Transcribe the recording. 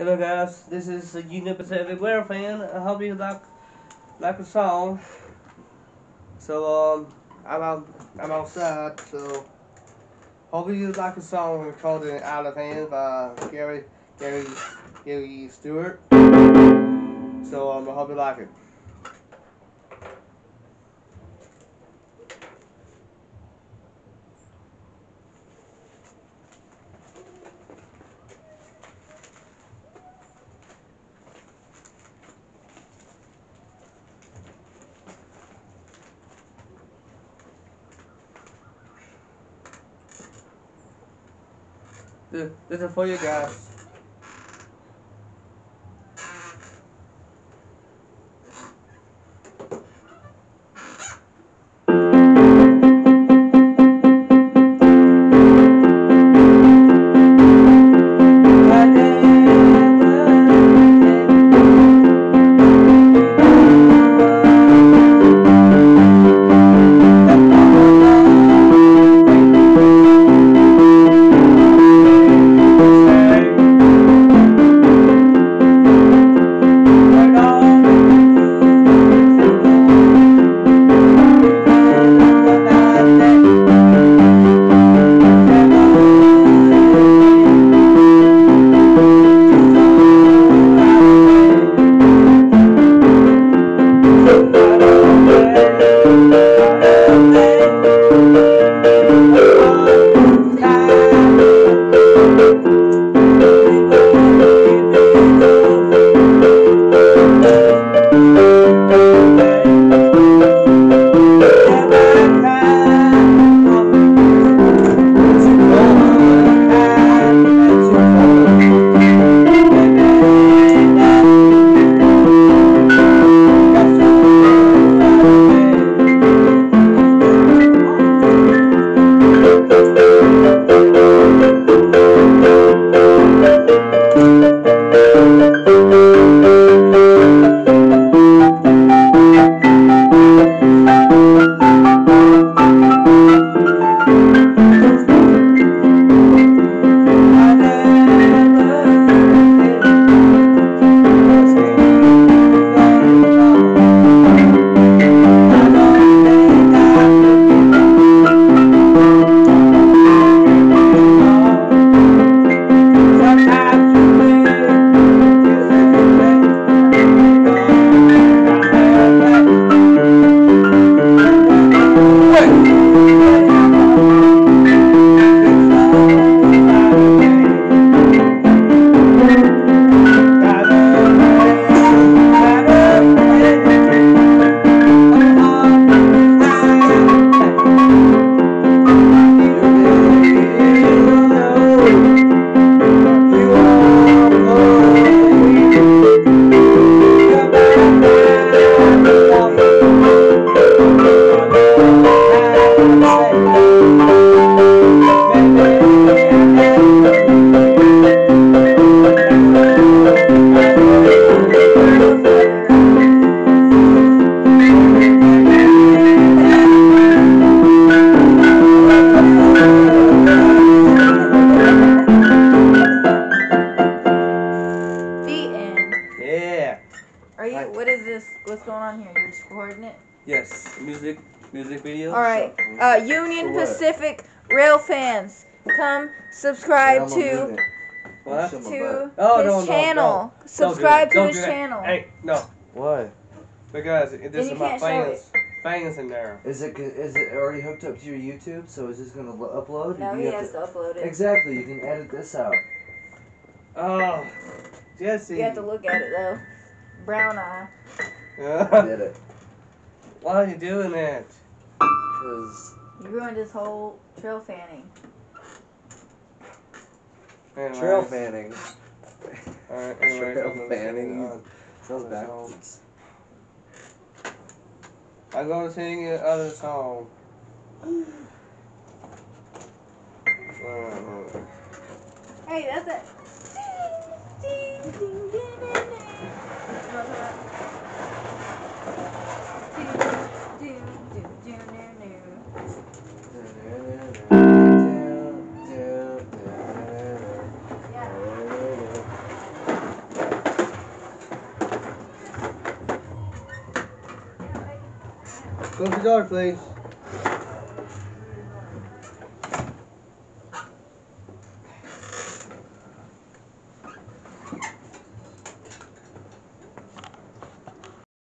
Hello guys, this is the Union Pacific Railfan. I hope you like like the song. So um, I'm out, I'm outside. So hope you like the song called recorded Out of Hand by Gary Gary Gary Stewart. So um, I hope you like it. This, this is for you guys. What's going on here? You're just recording it? Yes, music, music video. All right, uh, Union Pacific Rail fans, come subscribe to What? to Oh, his no, no, channel. no. Subscribe Don't to do his channel. Hey, no, Why? because this you is my fans. Fans in there. Is it is it already hooked up to your YouTube? So is this gonna upload? No, he you have has to upload it. Exactly. You can edit this out. Oh, Jesse. You have to look at it though. Brown eye. Did it? Why are you doing that? Cause You ruined his whole trail fanning. Anyways. trail fanning. Alright, anyways, Trail I'm gonna fanning. sing, Sounds backwards. I'm gonna sing the other song. Uh, Hey, that's it. Go to the door, please.